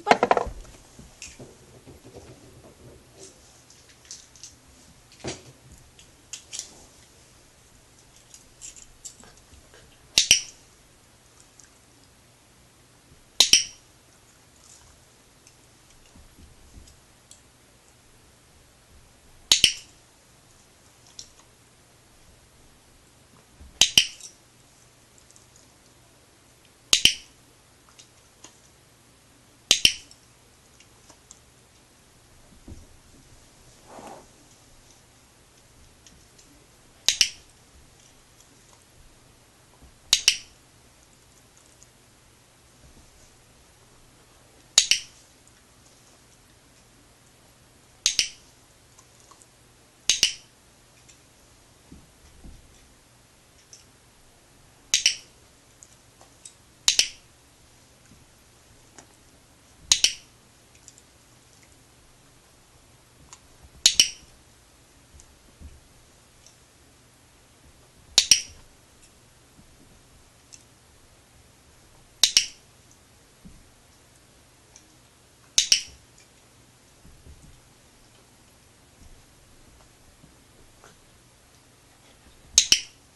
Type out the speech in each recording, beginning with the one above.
But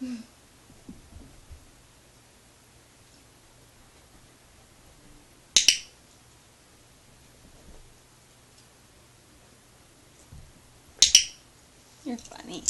you're funny.